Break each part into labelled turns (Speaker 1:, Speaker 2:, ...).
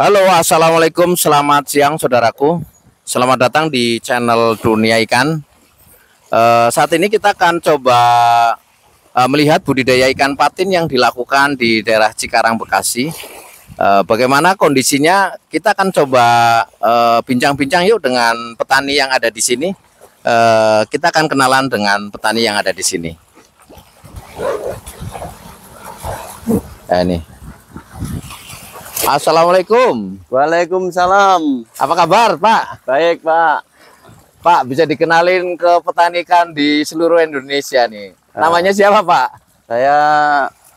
Speaker 1: Halo, assalamualaikum, selamat siang saudaraku. Selamat datang di channel Dunia Ikan. Uh, saat ini kita akan coba uh, melihat budidaya ikan patin yang dilakukan di daerah Cikarang Bekasi. Uh, bagaimana kondisinya? Kita akan coba bincang-bincang yuk dengan petani yang ada di sini. Kita akan kenalan dengan petani yang ada di sini. Nah, ini. Assalamualaikum.
Speaker 2: Waalaikumsalam.
Speaker 1: Apa kabar, Pak?
Speaker 2: Baik, Pak.
Speaker 1: Pak, bisa dikenalin ke petani ikan di seluruh Indonesia nih. Ah. Namanya siapa, Pak?
Speaker 2: Saya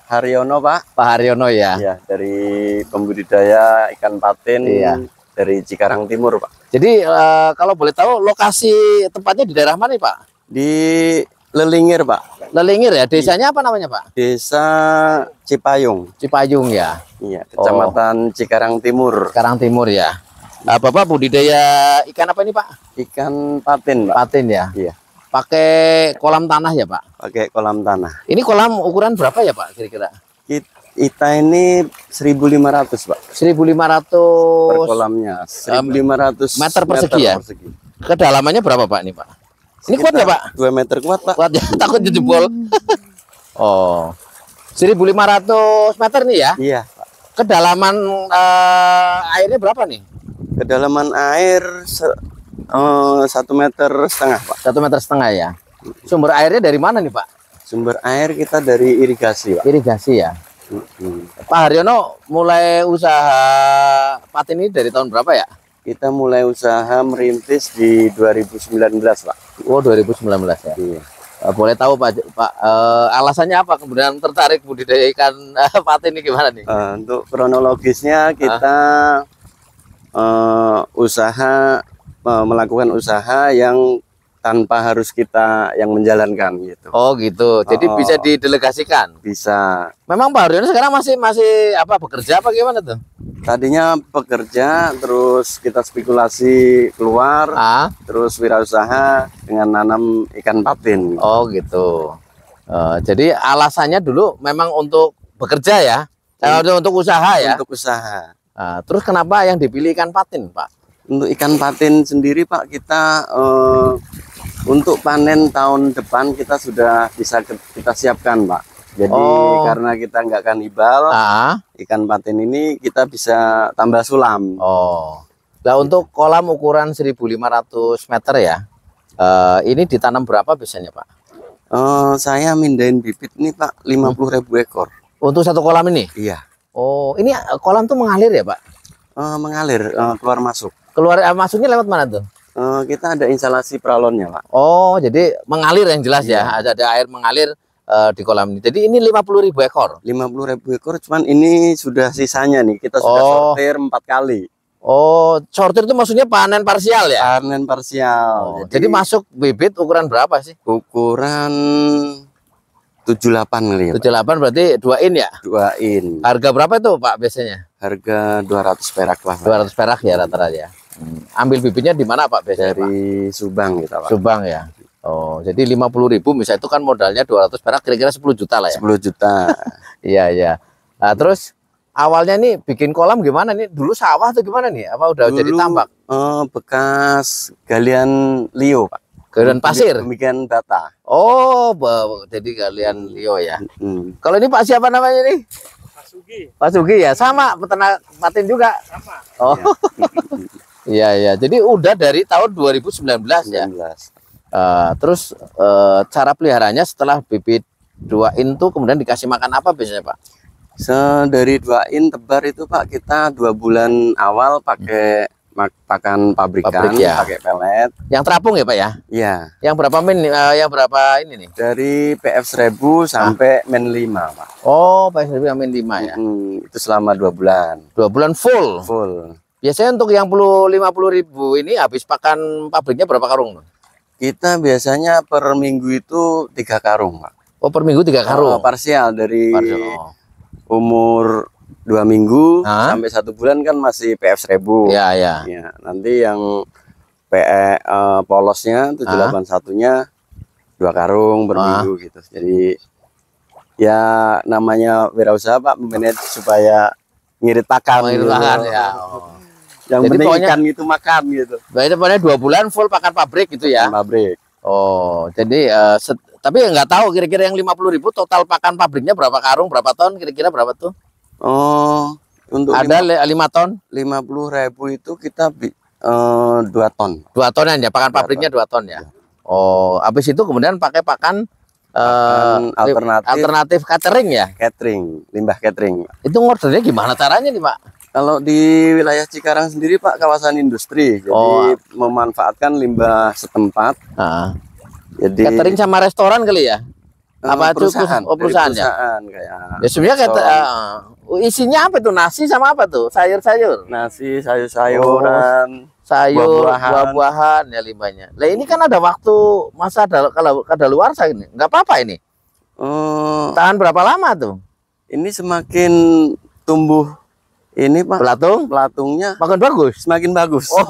Speaker 2: Haryono, Pak.
Speaker 1: Pak Haryono ya.
Speaker 2: Iya, dari pembudidaya ikan patin iya. dari Cikarang Timur, Pak.
Speaker 1: Jadi uh, kalau boleh tahu lokasi tempatnya di daerah mana, Pak?
Speaker 2: Di Lelingir, Pak.
Speaker 1: Lelingir ya. Desanya apa namanya, Pak?
Speaker 2: Desa Cipayung.
Speaker 1: Cipayung ya.
Speaker 2: Iya, Kecamatan oh. Cikarang Timur.
Speaker 1: Cikarang Timur ya. Nah, Bapak budidaya ikan apa ini, Pak?
Speaker 2: Ikan patin, Pak.
Speaker 1: Patin ya.
Speaker 2: Iya.
Speaker 1: Pakai kolam tanah ya, Pak?
Speaker 2: Pakai kolam tanah.
Speaker 1: Ini kolam ukuran berapa ya, Pak, kira-kira?
Speaker 2: Kita ini 1.500, Pak.
Speaker 1: 1.500
Speaker 2: per kolamnya. 1.500
Speaker 1: meter persegi ya. Persegi. Kedalamannya berapa, Pak, ini, Pak? Ini kuat ya Pak?
Speaker 2: 2 meter kuat Pak.
Speaker 1: Kuat ya, takut jebol. oh. 1500 meter nih ya?
Speaker 2: Iya.
Speaker 1: Kedalaman uh, airnya berapa nih?
Speaker 2: Kedalaman air uh, satu meter setengah Pak.
Speaker 1: Satu meter setengah ya. Sumber airnya dari mana nih Pak?
Speaker 2: Sumber air kita dari irigasi Pak.
Speaker 1: Irigasi ya. Hmm. Pak Haryono mulai usaha patin ini dari tahun berapa ya?
Speaker 2: Kita mulai usaha merintis di 2019, Pak.
Speaker 1: Oh, 2019 ya. Iya. Uh, boleh tahu Pak, Pak uh, alasannya apa kemudian tertarik budidaya ikan uh, patin ini gimana nih?
Speaker 2: Uh, untuk kronologisnya kita uh, usaha uh, melakukan usaha yang tanpa harus kita yang menjalankan gitu.
Speaker 1: Oh gitu. Jadi oh, bisa didelegasikan.
Speaker 2: Bisa.
Speaker 1: Memang Pak Haryono sekarang masih masih apa bekerja apa gimana tuh?
Speaker 2: Tadinya pekerja terus kita spekulasi keluar, ah? terus wirausaha dengan nanam ikan patin.
Speaker 1: Oh gitu. Uh, jadi alasannya dulu memang untuk bekerja ya, untuk, untuk usaha ya.
Speaker 2: Untuk usaha.
Speaker 1: Uh, terus kenapa yang dipilih ikan patin, Pak?
Speaker 2: Untuk ikan patin sendiri, Pak, kita uh, untuk panen tahun depan kita sudah bisa kita siapkan, Pak. Jadi oh. karena kita nggak kanibal, ah. ikan patin ini kita bisa tambah sulam.
Speaker 1: Oh. Nah untuk kolam ukuran 1.500 meter ya, uh, ini ditanam berapa biasanya Pak?
Speaker 2: Uh, saya mindahin bibit nih Pak, 50 ribu ekor.
Speaker 1: Untuk satu kolam ini?
Speaker 2: Iya.
Speaker 1: Oh, ini kolam tuh mengalir ya Pak?
Speaker 2: Uh, mengalir, uh, keluar masuk.
Speaker 1: Keluar uh, masuknya lewat mana tuh?
Speaker 2: Uh, kita ada instalasi pralonnya, Pak.
Speaker 1: Oh, jadi mengalir yang jelas ya. iya. ya. Ada, ada air mengalir uh, di kolam ini. Jadi ini 50 ribu ekor.
Speaker 2: 50 ribu ekor, cuman ini sudah sisanya nih. Kita sudah oh. sortir empat kali.
Speaker 1: Oh, sortir itu maksudnya panen parsial ya?
Speaker 2: Panen parsial.
Speaker 1: Oh, jadi, jadi masuk bibit ukuran berapa sih?
Speaker 2: Ukuran 78 kali ya.
Speaker 1: 78 berarti dua in ya?
Speaker 2: Dua in.
Speaker 1: Harga berapa itu Pak biasanya?
Speaker 2: Harga 200 perak lah.
Speaker 1: Pak. 200 perak ya rata-rata ya. Hmm. Ambil bibitnya di mana Pak biasanya
Speaker 2: Dari Pak? Subang gitu Pak.
Speaker 1: Subang ya. Oh, jadi 50 ribu misalnya itu kan modalnya 200 perak kira-kira 10 juta lah ya.
Speaker 2: 10 juta.
Speaker 1: Iya, iya. Nah, terus awalnya nih bikin kolam gimana nih? Dulu sawah atau gimana nih? Apa udah Dulu, jadi tambak?
Speaker 2: Uh, bekas galian Leo, Pak.
Speaker 1: Galian pasir.
Speaker 2: Demikian bata.
Speaker 1: Oh, jadi galian Leo ya. Hmm. Kalau ini Pak siapa namanya nih? Pak Sugi. Pak Sugi ya, sama peternak patin juga. Sama. Oh. Ya. Iya iya. Jadi udah dari tahun 2019 19. ya. Uh, terus uh, cara peliharanya setelah bibit dua in tuh kemudian dikasih makan apa biasanya Pak?
Speaker 2: Se dari dua in tebar itu Pak kita dua bulan awal pakai pakan pabrikan, Pabrik, ya. pakai pelet.
Speaker 1: Yang terapung ya Pak ya?
Speaker 2: Iya.
Speaker 1: Yang berapa min? Uh, yang berapa ini nih?
Speaker 2: Dari PF 1000 sampai ah. min 5 Pak.
Speaker 1: Oh PF 1000 sampai min 5 ya?
Speaker 2: Hmm, itu selama dua bulan.
Speaker 1: Dua bulan full?
Speaker 2: Full.
Speaker 1: Biasanya untuk yang puluh lima puluh ribu ini habis pakan pabriknya berapa karung?
Speaker 2: Kita biasanya per minggu itu tiga karung, Pak.
Speaker 1: Oh per minggu tiga karung? Oh,
Speaker 2: parsial dari parsial. Oh. umur dua minggu Hah? sampai satu bulan kan masih PF seribu.
Speaker 1: Ya ya.
Speaker 2: ya nanti yang PE uh, polosnya tujuh delapan satunya dua karung per minggu gitu. Jadi ya namanya wirausaha Pak, manage supaya ngirit pakan.
Speaker 1: Oh, ngirit pakan ya. Oh.
Speaker 2: Yang Jadi penting pokoknya, ikan itu makan gitu.
Speaker 1: Berarti pokoknya dua bulan full pakan pabrik gitu ya?
Speaker 2: Pabrik.
Speaker 1: Oh, jadi uh, set, tapi nggak tahu kira-kira yang lima puluh ribu total pakan pabriknya berapa karung, berapa ton, kira-kira berapa tuh?
Speaker 2: Oh, untuk
Speaker 1: ada lima ton?
Speaker 2: Lima puluh ribu itu kita uh, dua ton.
Speaker 1: Dua tonan ya, pakan pabriknya dua ton ya. Oh, habis itu kemudian pakai pakan Uh, alternatif alternatif catering ya
Speaker 2: catering limbah catering
Speaker 1: itu ngordernya gimana caranya nih pak
Speaker 2: kalau di wilayah Cikarang sendiri Pak kawasan industri, jadi oh. memanfaatkan limbah setempat.
Speaker 1: Uh. Jadi catering sama restoran kali ya?
Speaker 2: Eh, apa perusahaan, itu oh,
Speaker 1: perusahaan, ya?
Speaker 2: perusahaan ya? kayak.
Speaker 1: Ya sebenarnya kata uh, isinya apa tuh nasi sama apa tuh sayur-sayur?
Speaker 2: Nasi, sayur-sayuran,
Speaker 1: oh, sayur, buah-buahan ya limbahnya. Lah ini kan ada waktu masa kalau ada luar saya ini nggak apa-apa ini. Uh, Tahan berapa lama tuh?
Speaker 2: Ini semakin tumbuh ini Pak
Speaker 1: pelatung?
Speaker 2: pelatungnya
Speaker 1: makin bagus?
Speaker 2: semakin bagus. Oh.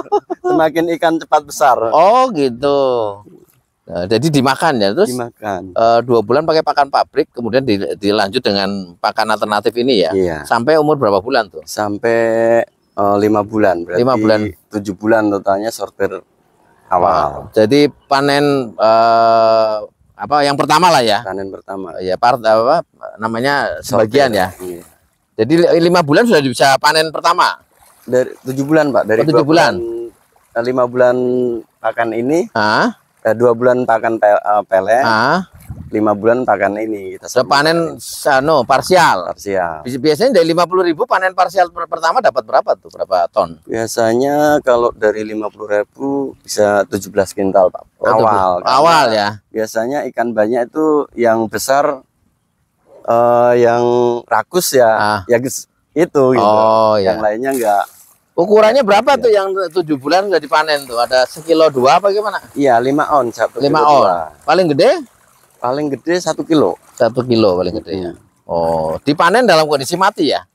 Speaker 2: semakin ikan cepat besar.
Speaker 1: Oh gitu. Nah, jadi dimakan ya terus?
Speaker 2: Dimakan.
Speaker 1: Uh, dua bulan pakai pakan pabrik kemudian di, dilanjut dengan pakan alternatif ini ya?
Speaker 2: Iya.
Speaker 1: sampai umur berapa bulan tuh?
Speaker 2: Sampai uh, lima bulan
Speaker 1: berarti lima bulan.
Speaker 2: tujuh bulan totalnya sortir awal.
Speaker 1: Wow. jadi panen uh, apa yang pertama lah ya?
Speaker 2: Panen pertama.
Speaker 1: Ya part apa namanya sebagian ya? Iya jadi lima bulan sudah bisa panen pertama.
Speaker 2: Dari tujuh bulan pak. Dari
Speaker 1: oh, tujuh bulan.
Speaker 2: bulan. Lima bulan pakan ini.
Speaker 1: Ah.
Speaker 2: Dua bulan pakan pel, uh, pele.
Speaker 1: Ah.
Speaker 2: Lima bulan pakan ini
Speaker 1: kita panen sano parsial.
Speaker 2: Parsial.
Speaker 1: Biasanya dari lima puluh ribu panen parsial pertama dapat berapa tuh? Berapa ton?
Speaker 2: Biasanya kalau dari lima puluh ribu bisa tujuh belas kintal pak.
Speaker 1: Oh, awal. Awal ya.
Speaker 2: Biasanya ikan banyak itu yang besar uh, yang rakus ya ah. ya itu gitu.
Speaker 1: Oh,
Speaker 2: yang ya. lainnya enggak.
Speaker 1: Ukurannya berapa ya. tuh yang tujuh bulan udah dipanen tuh? Ada sekilo dua apa gimana?
Speaker 2: Iya lima on satu.
Speaker 1: Lima on. Dua. Paling gede?
Speaker 2: Paling gede satu kilo.
Speaker 1: Satu kilo paling gede ya. Oh, dipanen dalam kondisi mati ya?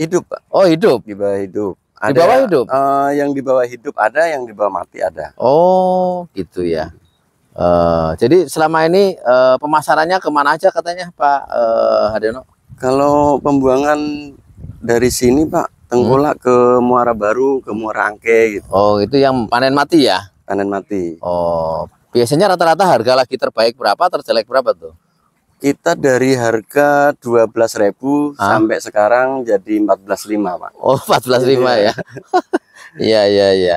Speaker 2: Hidup, Pak.
Speaker 1: Oh, hidup.
Speaker 2: Di bawah hidup.
Speaker 1: Ada, di bawah hidup?
Speaker 2: Uh, yang di bawah hidup ada, yang di bawah mati ada.
Speaker 1: Oh, gitu ya. Uh, jadi selama ini uh, pemasarannya ke mana aja katanya Pak uh, Hadeno?
Speaker 2: Kalau pembuangan dari sini Pak Tengkulak hmm. ke Muara Baru, ke Muara Angke gitu.
Speaker 1: Oh, itu yang panen mati ya?
Speaker 2: Panen mati.
Speaker 1: Oh, biasanya rata-rata harga lagi terbaik berapa, terjelek berapa tuh?
Speaker 2: Kita dari harga 12.000 sampai sekarang jadi 14.500 Pak.
Speaker 1: Oh, 14.500 ya. Iya, iya, iya.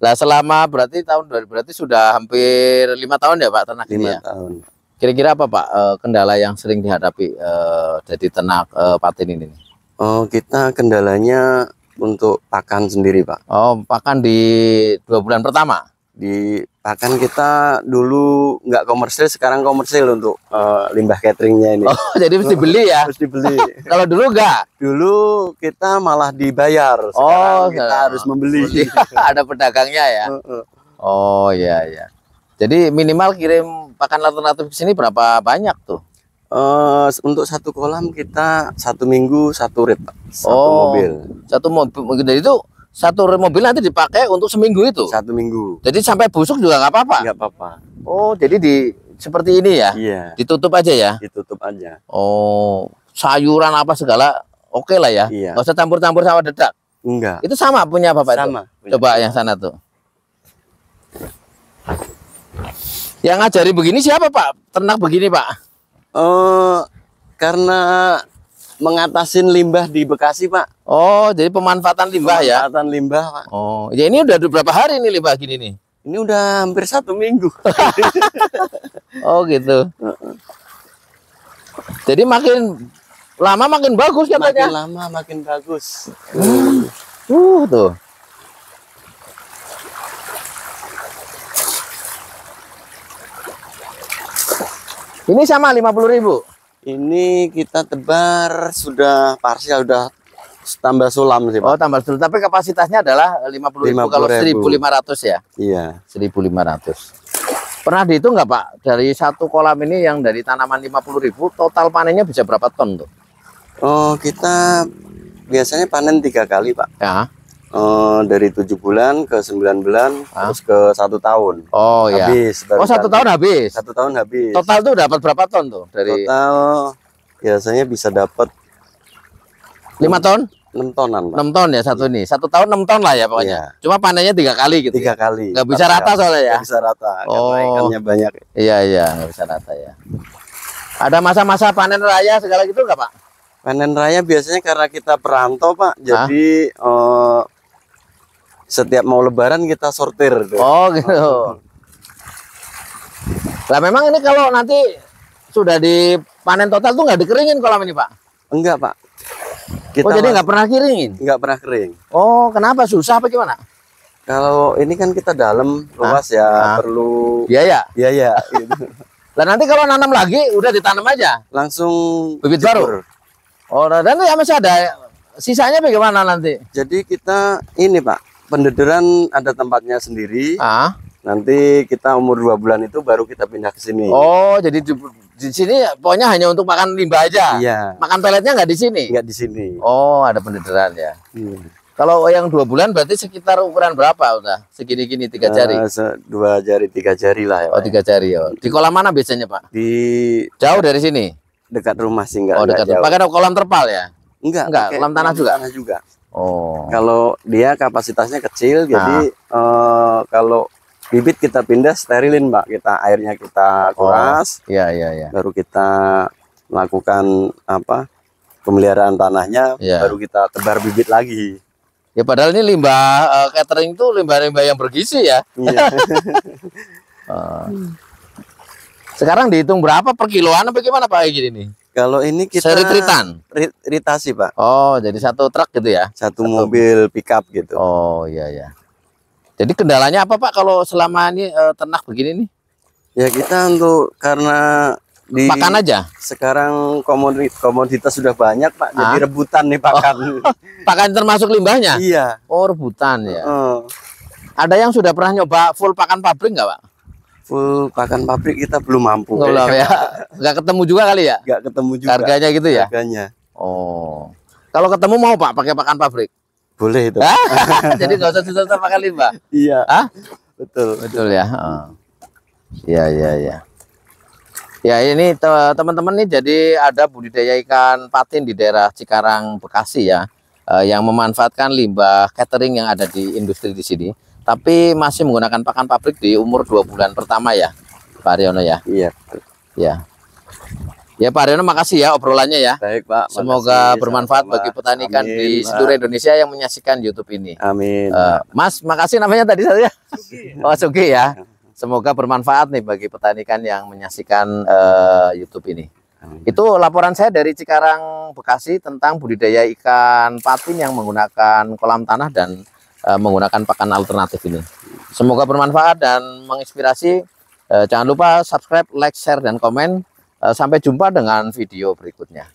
Speaker 1: Lah selama berarti tahun berarti sudah hampir lima tahun ya Pak ternak
Speaker 2: lima
Speaker 1: ya?
Speaker 2: tahun.
Speaker 1: Kira-kira apa Pak uh, kendala yang sering dihadapi uh, jadi ternak uh, patin ini?
Speaker 2: Oh kita kendalanya untuk pakan sendiri Pak.
Speaker 1: Oh pakan di dua bulan pertama?
Speaker 2: di pakan kita dulu nggak komersil sekarang komersil untuk uh, limbah cateringnya ini.
Speaker 1: Oh jadi mesti beli ya?
Speaker 2: Mesti beli.
Speaker 1: Kalau dulu enggak
Speaker 2: dulu kita malah dibayar
Speaker 1: sekarang
Speaker 2: oh kita harus membeli.
Speaker 1: Ada pedagangnya ya? Oh ya ya jadi minimal kirim pakan alternatif ke sini berapa banyak tuh?
Speaker 2: Uh, untuk satu kolam kita satu minggu satu rit satu
Speaker 1: oh,
Speaker 2: mobil.
Speaker 1: satu mobil jadi itu satu mobil nanti dipakai untuk seminggu itu?
Speaker 2: Satu minggu.
Speaker 1: Jadi sampai busuk juga nggak apa-apa?
Speaker 2: Nggak apa-apa.
Speaker 1: Oh jadi di seperti ini ya?
Speaker 2: Iya.
Speaker 1: Ditutup aja ya?
Speaker 2: Ditutup aja.
Speaker 1: Oh sayuran apa segala oke okay lah ya?
Speaker 2: Iya.
Speaker 1: nggak usah campur-campur sama dedak?
Speaker 2: Enggak.
Speaker 1: Itu sama punya bapak
Speaker 2: sama
Speaker 1: itu? coba yang sana tuh. Yang ngajari begini siapa pak? Ternak begini pak?
Speaker 2: Uh, karena mengatasin limbah di Bekasi, Pak.
Speaker 1: Oh, jadi pemanfaatan limbah
Speaker 2: ya? Pemanfaatan limbah, Pak.
Speaker 1: Oh, ya ini udah berapa hari ini limbah gini nih?
Speaker 2: Ini udah hampir satu minggu.
Speaker 1: oh, gitu. Jadi makin lama makin bagus katanya.
Speaker 2: Makin lama makin bagus.
Speaker 1: Hmm. Uh, tuh. Ini sama lima puluh ribu.
Speaker 2: Ini kita tebar sudah parsial sudah tambah sulam sih,
Speaker 1: Pak. Oh, tambah sulam. Tapi kapasitasnya adalah 50 ribu 50 kalau 1500 ya?
Speaker 2: Iya.
Speaker 1: 1500. Pernah dihitung nggak Pak? Dari satu kolam ini yang dari tanaman 50 ribu, total panennya bisa berapa ton tuh?
Speaker 2: Oh, kita biasanya panen tiga kali, Pak.
Speaker 1: Ya.
Speaker 2: Uh, dari tujuh bulan ke sembilan bulan Hah? terus ke satu tahun.
Speaker 1: Oh ya.
Speaker 2: Habis.
Speaker 1: Oh satu tahun habis.
Speaker 2: Satu tahun habis.
Speaker 1: Total tuh dapat berapa ton tuh dari?
Speaker 2: Total biasanya bisa dapat
Speaker 1: lima ton?
Speaker 2: enam tonan
Speaker 1: enam ton ya satu ini satu tahun enam ton lah ya pokoknya iya. cuma panennya tiga kali gitu
Speaker 2: tiga kali
Speaker 1: nggak bisa rata soalnya ya
Speaker 2: nggak bisa rata
Speaker 1: oh
Speaker 2: ikannya banyak
Speaker 1: iya iya nggak bisa rata ya ada masa-masa panen raya segala gitu nggak pak
Speaker 2: panen raya biasanya karena kita perantau pak jadi uh, setiap mau lebaran kita sortir
Speaker 1: tuh. oh gitu lah memang ini kalau nanti sudah dipanen total tuh nggak dikeringin kolam ini pak
Speaker 2: enggak pak
Speaker 1: kita oh jadi nggak pernah keringin?
Speaker 2: Nggak pernah kering.
Speaker 1: Oh kenapa susah apa gimana?
Speaker 2: Kalau ini kan kita dalam luas ya Hah? perlu
Speaker 1: biaya.
Speaker 2: Biaya. gitu.
Speaker 1: Dan nanti kalau nanam lagi udah ditanam aja.
Speaker 2: Langsung
Speaker 1: bibit baru. Oh dan ya masih ada sisanya bagaimana nanti?
Speaker 2: Jadi kita ini pak pendederan ada tempatnya sendiri.
Speaker 1: Ah.
Speaker 2: Nanti kita umur dua bulan itu baru kita pindah ke sini.
Speaker 1: Oh jadi di sini pokoknya hanya untuk makan limbah aja.
Speaker 2: Iya.
Speaker 1: Makan peletnya nggak di sini?
Speaker 2: Nggak di sini.
Speaker 1: Oh, ada pendederan ya. Hmm. Kalau yang dua bulan berarti sekitar ukuran berapa udah? Segini-gini tiga eh, jari?
Speaker 2: Uh, dua jari tiga jari lah ya.
Speaker 1: Oh tiga jari ya. Di kolam mana biasanya pak?
Speaker 2: Di
Speaker 1: jauh dari sini?
Speaker 2: Dekat rumah sih enggak.
Speaker 1: Oh dekat. Jauh. Pakai kolam terpal ya?
Speaker 2: Enggak.
Speaker 1: Enggak. Kolam tanah juga.
Speaker 2: Tanah juga.
Speaker 1: Oh.
Speaker 2: Kalau dia kapasitasnya kecil, nah. jadi uh, kalau bibit kita pindah sterilin mbak kita airnya kita kuras
Speaker 1: oh, iya iya iya
Speaker 2: baru kita lakukan apa pemeliharaan tanahnya ya. baru kita tebar bibit lagi
Speaker 1: ya padahal ini limbah uh, catering itu limbah-limbah yang bergizi ya iya. uh. sekarang dihitung berapa per kiloan apa gimana pak kayak gini
Speaker 2: kalau ini kita
Speaker 1: seri tritan
Speaker 2: ritasi pak
Speaker 1: oh jadi satu truk gitu ya
Speaker 2: satu, satu mobil pickup gitu
Speaker 1: oh iya iya jadi kendalanya apa Pak kalau selama ini e, ternak begini nih?
Speaker 2: Ya kita untuk karena
Speaker 1: di pakan aja.
Speaker 2: Sekarang komoditas komoditas sudah banyak Pak, jadi rebutan nih pakan.
Speaker 1: Oh, pakan termasuk limbahnya?
Speaker 2: Iya.
Speaker 1: Oh rebutan ya. Uh. Ada yang sudah pernah nyoba full pakan pabrik nggak Pak?
Speaker 2: Full pakan pabrik kita belum mampu.
Speaker 1: Belum ya. Nggak ketemu juga kali ya?
Speaker 2: Nggak ketemu juga.
Speaker 1: Harganya gitu ya?
Speaker 2: Harganya.
Speaker 1: Oh. Kalau ketemu mau Pak pakai pakan pabrik?
Speaker 2: Boleh itu.
Speaker 1: Jadi nggak usah susah-susah pakai limbah.
Speaker 2: Iya.
Speaker 1: Ah?
Speaker 2: Betul.
Speaker 1: Betul ya. Oh. Iya iya iya. Ya ini teman-teman nih jadi ada budidaya ikan patin di daerah Cikarang Bekasi ya eh, yang memanfaatkan limbah catering yang ada di industri di sini tapi masih menggunakan pakan pabrik di umur dua bulan pertama ya Pak Aryono ya.
Speaker 2: Iya.
Speaker 1: Ya. Ya Pak Reno makasih ya obrolannya ya.
Speaker 2: Baik Pak.
Speaker 1: Semoga makasih, bermanfaat sama. bagi petani ikan di seluruh Indonesia yang menyaksikan YouTube ini.
Speaker 2: Amin. Uh,
Speaker 1: Mas, makasih namanya tadi saya. Oh Sugi ya. Semoga bermanfaat nih bagi petani ikan yang menyaksikan uh, YouTube ini. Amin. Itu laporan saya dari Cikarang Bekasi tentang budidaya ikan patin yang menggunakan kolam tanah dan uh, menggunakan pakan alternatif ini. Semoga bermanfaat dan menginspirasi. Uh, jangan lupa subscribe, like, share, dan komen. Eh, sampai jumpa dengan video berikutnya.